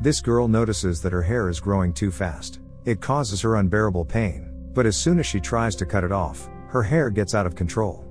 This girl notices that her hair is growing too fast. It causes her unbearable pain, but as soon as she tries to cut it off, her hair gets out of control.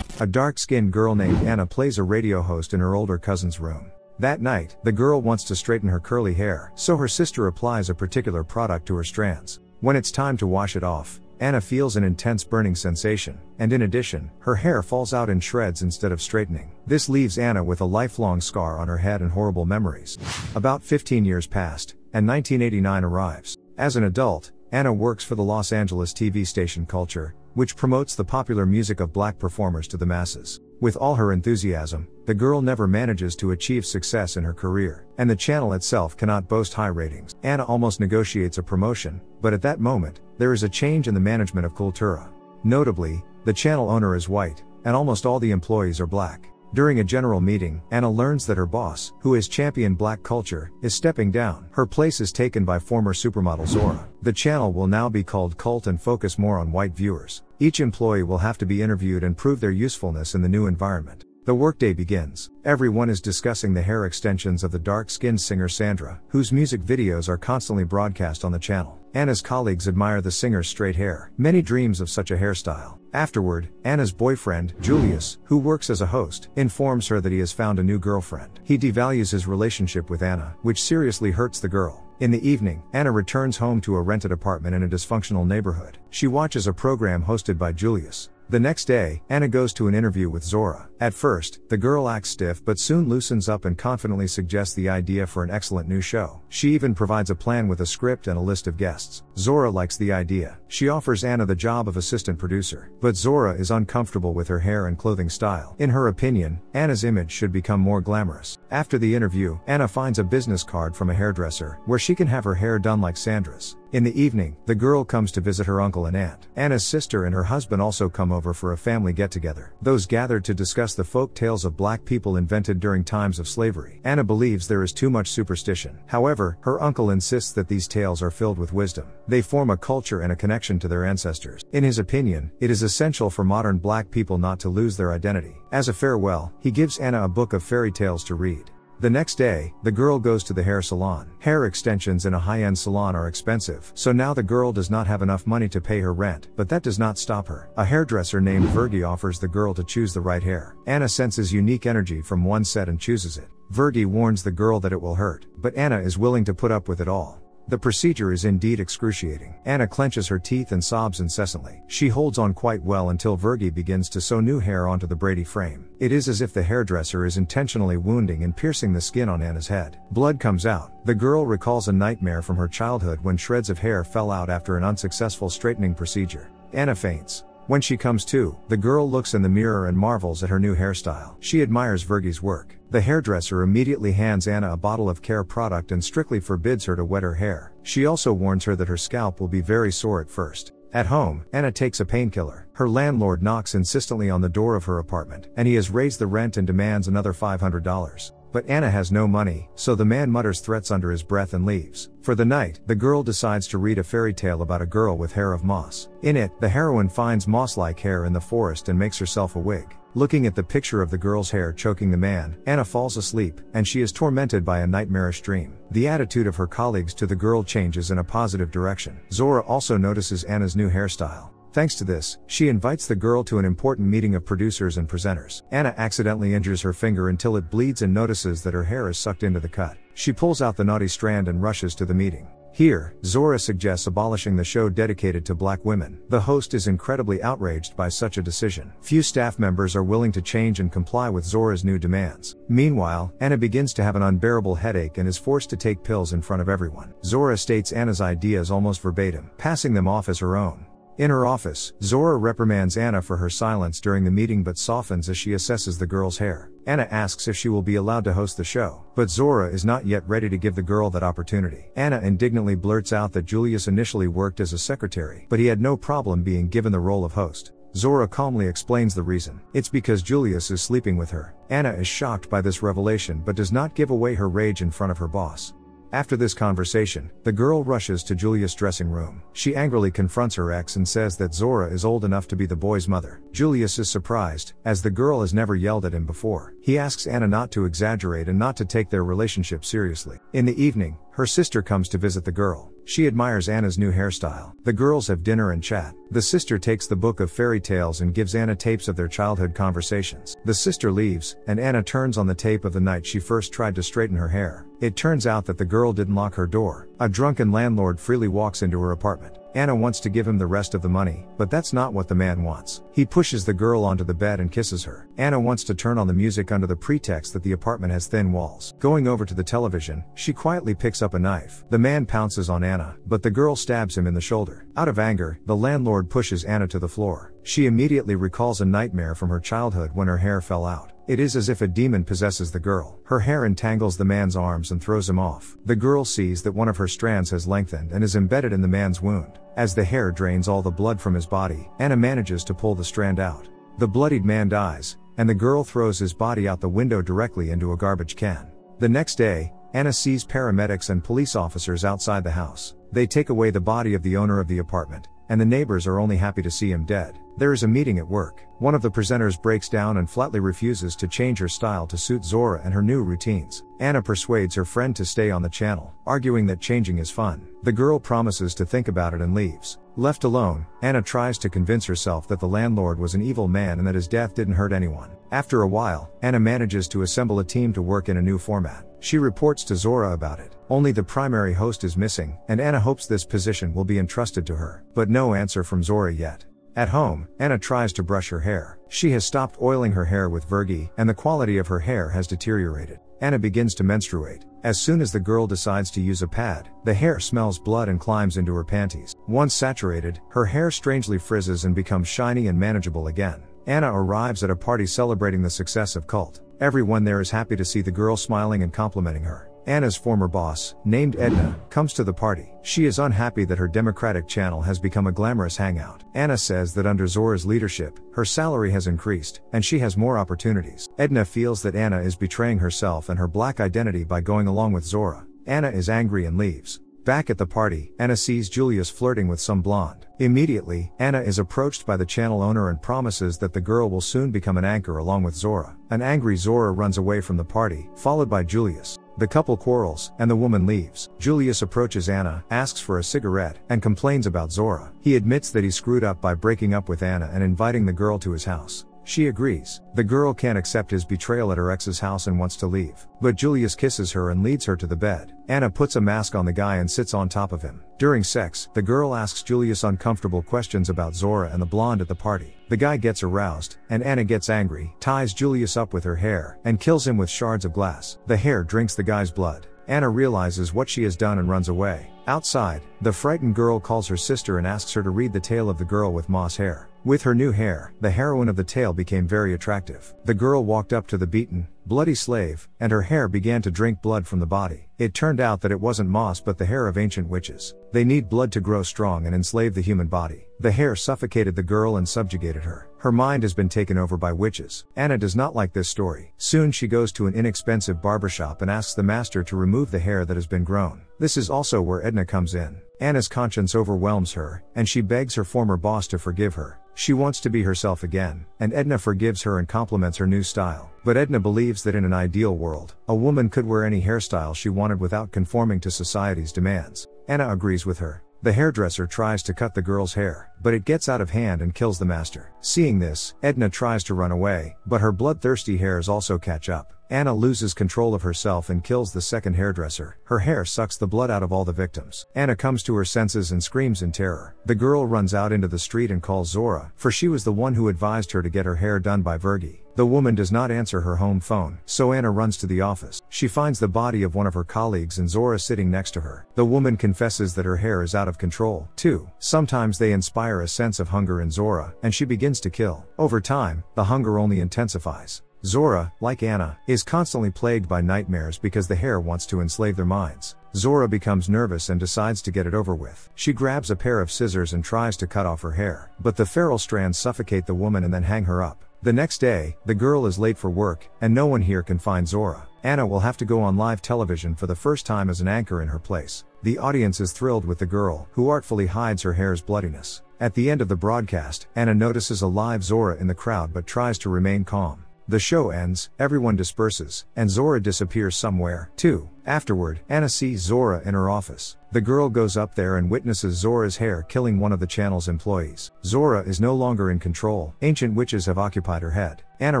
A dark skinned girl named Anna plays a radio host in her older cousin's room. That night, the girl wants to straighten her curly hair, so her sister applies a particular product to her strands. When it's time to wash it off, Anna feels an intense burning sensation, and in addition, her hair falls out in shreds instead of straightening. This leaves Anna with a lifelong scar on her head and horrible memories. About 15 years passed, and 1989 arrives. As an adult, Anna works for the Los Angeles TV station Culture, which promotes the popular music of black performers to the masses. With all her enthusiasm, the girl never manages to achieve success in her career, and the channel itself cannot boast high ratings. Anna almost negotiates a promotion, but at that moment, there is a change in the management of Cultura. Notably, the channel owner is white, and almost all the employees are black. During a general meeting, Anna learns that her boss, who has championed black culture, is stepping down. Her place is taken by former supermodel Zora. The channel will now be called Cult and focus more on white viewers. Each employee will have to be interviewed and prove their usefulness in the new environment. The workday begins. Everyone is discussing the hair extensions of the dark skinned singer Sandra, whose music videos are constantly broadcast on the channel. Anna's colleagues admire the singer's straight hair. Many dreams of such a hairstyle. Afterward, Anna's boyfriend, Julius, who works as a host, informs her that he has found a new girlfriend. He devalues his relationship with Anna, which seriously hurts the girl. In the evening, Anna returns home to a rented apartment in a dysfunctional neighborhood. She watches a program hosted by Julius. The next day, Anna goes to an interview with Zora. At first, the girl acts stiff but soon loosens up and confidently suggests the idea for an excellent new show. She even provides a plan with a script and a list of guests. Zora likes the idea. She offers Anna the job of assistant producer. But Zora is uncomfortable with her hair and clothing style. In her opinion, Anna's image should become more glamorous. After the interview, Anna finds a business card from a hairdresser where she can have her hair done like Sandra's. In the evening, the girl comes to visit her uncle and aunt. Anna's sister and her husband also come over for a family get together. Those gathered to discuss the folk tales of black people invented during times of slavery. Anna believes there is too much superstition. However, her uncle insists that these tales are filled with wisdom. They form a culture and a connection to their ancestors. In his opinion, it is essential for modern black people not to lose their identity. As a farewell, he gives Anna a book of fairy tales to read. The next day, the girl goes to the hair salon. Hair extensions in a high end salon are expensive, so now the girl does not have enough money to pay her rent, but that does not stop her. A hairdresser named Virgie offers the girl to choose the right hair. Anna senses unique energy from one set and chooses it. Virgie warns the girl that it will hurt, but Anna is willing to put up with it all. The procedure is indeed excruciating. Anna clenches her teeth and sobs incessantly. She holds on quite well until Virgie begins to sew new hair onto the Brady frame. It is as if the hairdresser is intentionally wounding and piercing the skin on Anna's head. Blood comes out. The girl recalls a nightmare from her childhood when shreds of hair fell out after an unsuccessful straightening procedure. Anna faints. When she comes to, the girl looks in the mirror and marvels at her new hairstyle. She admires Virgie's work. The hairdresser immediately hands Anna a bottle of care product and strictly forbids her to wet her hair. She also warns her that her scalp will be very sore at first. At home, Anna takes a painkiller. Her landlord knocks insistently on the door of her apartment, and he has raised the rent and demands another $500. But Anna has no money, so the man mutters threats under his breath and leaves. For the night, the girl decides to read a fairy tale about a girl with hair of moss. In it, the heroine finds moss like hair in the forest and makes herself a wig. Looking at the picture of the girl's hair choking the man, Anna falls asleep, and she is tormented by a nightmarish dream. The attitude of her colleagues to the girl changes in a positive direction. Zora also notices Anna's new hairstyle. Thanks to this, she invites the girl to an important meeting of producers and presenters. Anna accidentally injures her finger until it bleeds and notices that her hair is sucked into the cut. She pulls out the naughty strand and rushes to the meeting. Here, Zora suggests abolishing the show dedicated to black women. The host is incredibly outraged by such a decision. Few staff members are willing to change and comply with Zora's new demands. Meanwhile, Anna begins to have an unbearable headache and is forced to take pills in front of everyone. Zora states Anna's ideas almost verbatim, passing them off as her own. In her office, Zora reprimands Anna for her silence during the meeting but softens as she assesses the girl's hair. Anna asks if she will be allowed to host the show, but Zora is not yet ready to give the girl that opportunity. Anna indignantly blurts out that Julius initially worked as a secretary, but he had no problem being given the role of host. Zora calmly explains the reason. It's because Julius is sleeping with her. Anna is shocked by this revelation but does not give away her rage in front of her boss. After this conversation, the girl rushes to Julius' dressing room. She angrily confronts her ex and says that Zora is old enough to be the boy's mother. Julius is surprised, as the girl has never yelled at him before. He asks Anna not to exaggerate and not to take their relationship seriously. In the evening, her sister comes to visit the girl. She admires Anna's new hairstyle. The girls have dinner and chat. The sister takes the book of fairy tales and gives Anna tapes of their childhood conversations. The sister leaves, and Anna turns on the tape of the night she first tried to straighten her hair. It turns out that the girl didn't lock her door. A drunken landlord freely walks into her apartment. Anna wants to give him the rest of the money, but that's not what the man wants. He pushes the girl onto the bed and kisses her. Anna wants to turn on the music under the pretext that the apartment has thin walls. Going over to the television, she quietly picks up a knife. The man pounces on Anna, but the girl stabs him in the shoulder. Out of anger, the landlord pushes Anna to the floor. She immediately recalls a nightmare from her childhood when her hair fell out. It is as if a demon possesses the girl. Her hair entangles the man's arms and throws him off. The girl sees that one of her strands has lengthened and is embedded in the man's wound. As the hair drains all the blood from his body, Anna manages to pull the strand out. The bloodied man dies, and the girl throws his body out the window directly into a garbage can. The next day, Anna sees paramedics and police officers outside the house. They take away the body of the owner of the apartment, and the neighbors are only happy to see him dead. There is a meeting at work. One of the presenters breaks down and flatly refuses to change her style to suit Zora and her new routines. Anna persuades her friend to stay on the channel, arguing that changing is fun. The girl promises to think about it and leaves. Left alone, Anna tries to convince herself that the landlord was an evil man and that his death didn't hurt anyone. After a while, Anna manages to assemble a team to work in a new format. She reports to Zora about it. Only the primary host is missing, and Anna hopes this position will be entrusted to her. But no answer from Zora yet. At home, Anna tries to brush her hair. She has stopped oiling her hair with Virgie, and the quality of her hair has deteriorated. Anna begins to menstruate. As soon as the girl decides to use a pad, the hair smells blood and climbs into her panties. Once saturated, her hair strangely frizzes and becomes shiny and manageable again. Anna arrives at a party celebrating the success of Cult. Everyone there is happy to see the girl smiling and complimenting her. Anna's former boss, named Edna, comes to the party. She is unhappy that her Democratic channel has become a glamorous hangout. Anna says that under Zora's leadership, her salary has increased, and she has more opportunities. Edna feels that Anna is betraying herself and her black identity by going along with Zora. Anna is angry and leaves. Back at the party, Anna sees Julius flirting with some blonde. Immediately, Anna is approached by the channel owner and promises that the girl will soon become an anchor along with Zora. An angry Zora runs away from the party, followed by Julius. The couple quarrels, and the woman leaves. Julius approaches Anna, asks for a cigarette, and complains about Zora. He admits that he screwed up by breaking up with Anna and inviting the girl to his house. She agrees. The girl can't accept his betrayal at her ex's house and wants to leave. But Julius kisses her and leads her to the bed. Anna puts a mask on the guy and sits on top of him. During sex, the girl asks Julius uncomfortable questions about Zora and the blonde at the party. The guy gets aroused, and Anna gets angry, ties Julius up with her hair, and kills him with shards of glass. The hair drinks the guy's blood. Anna realizes what she has done and runs away. Outside, the frightened girl calls her sister and asks her to read the tale of the girl with moss hair. With her new hair, the heroine of the tale became very attractive. The girl walked up to the beaten, bloody slave, and her hair began to drink blood from the body. It turned out that it wasn't moss but the hair of ancient witches. They need blood to grow strong and enslave the human body. The hair suffocated the girl and subjugated her. Her mind has been taken over by witches. Anna does not like this story. Soon she goes to an inexpensive barbershop and asks the master to remove the hair that has been grown. This is also where Edna comes in. Anna's conscience overwhelms her, and she begs her former boss to forgive her. She wants to be herself again, and Edna forgives her and compliments her new style. But Edna believes that in an ideal world, a woman could wear any hairstyle she wanted without conforming to society's demands. Anna agrees with her. The hairdresser tries to cut the girl's hair, but it gets out of hand and kills the master. Seeing this, Edna tries to run away, but her bloodthirsty hairs also catch up. Anna loses control of herself and kills the second hairdresser. Her hair sucks the blood out of all the victims. Anna comes to her senses and screams in terror. The girl runs out into the street and calls Zora, for she was the one who advised her to get her hair done by Virgie. The woman does not answer her home phone, so Anna runs to the office. She finds the body of one of her colleagues and Zora sitting next to her. The woman confesses that her hair is out of control, too. Sometimes they inspire a sense of hunger in Zora, and she begins to kill. Over time, the hunger only intensifies. Zora, like Anna, is constantly plagued by nightmares because the hair wants to enslave their minds. Zora becomes nervous and decides to get it over with. She grabs a pair of scissors and tries to cut off her hair, but the feral strands suffocate the woman and then hang her up. The next day, the girl is late for work, and no one here can find Zora. Anna will have to go on live television for the first time as an anchor in her place. The audience is thrilled with the girl, who artfully hides her hair's bloodiness. At the end of the broadcast, Anna notices a live Zora in the crowd but tries to remain calm. The show ends, everyone disperses, and Zora disappears somewhere, too. Afterward, Anna sees Zora in her office. The girl goes up there and witnesses Zora's hair killing one of the channel's employees. Zora is no longer in control, ancient witches have occupied her head. Anna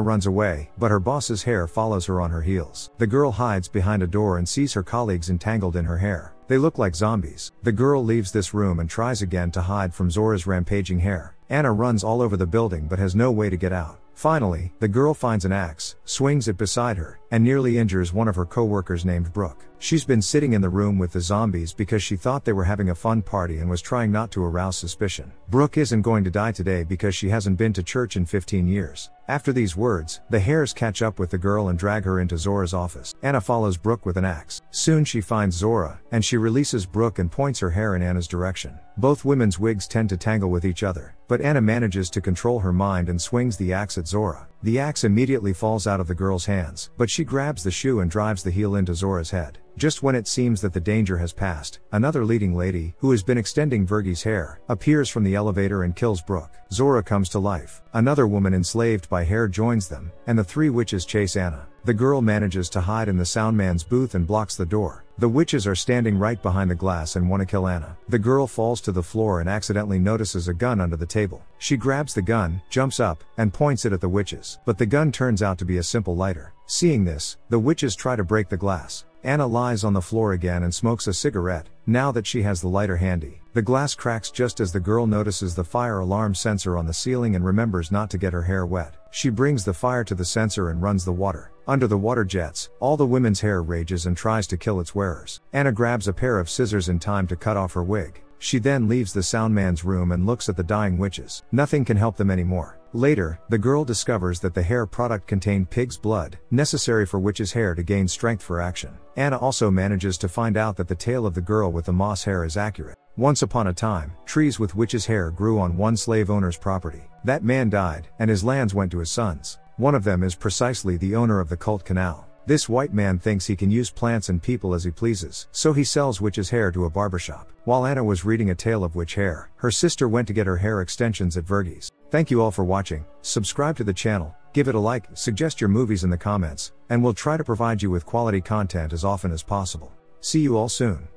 runs away, but her boss's hair follows her on her heels. The girl hides behind a door and sees her colleagues entangled in her hair. They look like zombies. The girl leaves this room and tries again to hide from Zora's rampaging hair. Anna runs all over the building but has no way to get out. Finally, the girl finds an axe, swings it beside her, and nearly injures one of her co-workers named Brooke. She's been sitting in the room with the zombies because she thought they were having a fun party and was trying not to arouse suspicion. Brooke isn't going to die today because she hasn't been to church in 15 years. After these words, the hairs catch up with the girl and drag her into Zora's office. Anna follows Brooke with an axe. Soon she finds Zora, and she releases Brooke and points her hair in Anna's direction. Both women's wigs tend to tangle with each other, but Anna manages to control her mind and swings the axe at Zora. The axe immediately falls out of the girl's hands, but she grabs the shoe and drives the heel into Zora's head. Just when it seems that the danger has passed, another leading lady, who has been extending Virgie's hair, appears from the elevator and kills Brooke. Zora comes to life. Another woman enslaved by hair joins them, and the three witches chase Anna. The girl manages to hide in the soundman's booth and blocks the door. The witches are standing right behind the glass and want to kill Anna. The girl falls to the floor and accidentally notices a gun under the table. She grabs the gun, jumps up, and points it at the witches. But the gun turns out to be a simple lighter. Seeing this, the witches try to break the glass. Anna lies on the floor again and smokes a cigarette, now that she has the lighter handy. The glass cracks just as the girl notices the fire alarm sensor on the ceiling and remembers not to get her hair wet. She brings the fire to the sensor and runs the water. Under the water jets, all the women's hair rages and tries to kill its wearers. Anna grabs a pair of scissors in time to cut off her wig. She then leaves the soundman's room and looks at the dying witches. Nothing can help them anymore. Later, the girl discovers that the hair product contained pig's blood, necessary for witch's hair to gain strength for action. Anna also manages to find out that the tale of the girl with the moss hair is accurate. Once upon a time, trees with witch's hair grew on one slave owner's property. That man died, and his lands went to his sons. One of them is precisely the owner of the cult canal. This white man thinks he can use plants and people as he pleases, so he sells witch's hair to a barbershop. While Anna was reading A Tale of Witch Hair, her sister went to get her hair extensions at Virgie's. Thank you all for watching, subscribe to the channel, give it a like, suggest your movies in the comments, and we'll try to provide you with quality content as often as possible. See you all soon.